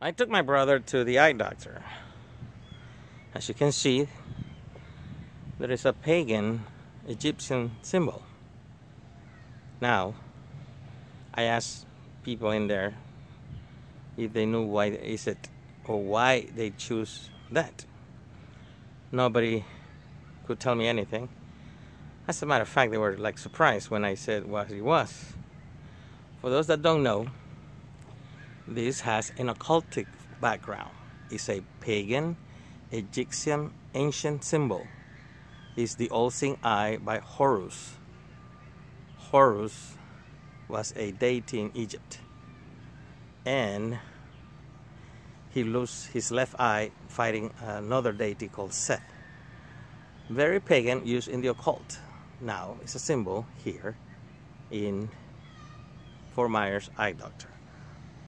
I took my brother to the eye doctor. As you can see, there is a pagan Egyptian symbol. Now, I asked people in there if they knew why is it or why they choose that. Nobody could tell me anything. As a matter of fact, they were like surprised when I said what it was. For those that don't know, this has an occultic background. It's a pagan Egyptian ancient symbol. It's the all-seeing eye by Horus. Horus was a deity in Egypt. And he lost his left eye fighting another deity called Seth. Very pagan, used in the occult. Now, it's a symbol here in Fort Myers Eye Doctor.